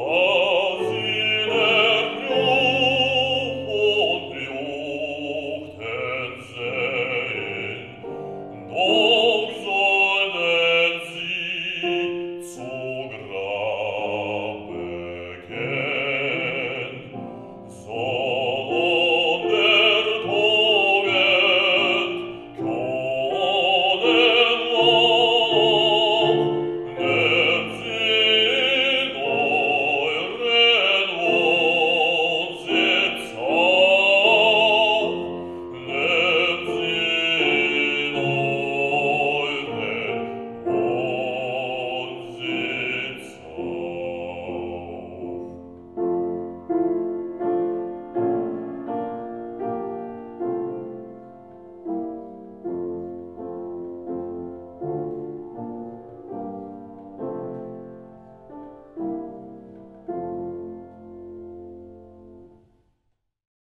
Oh.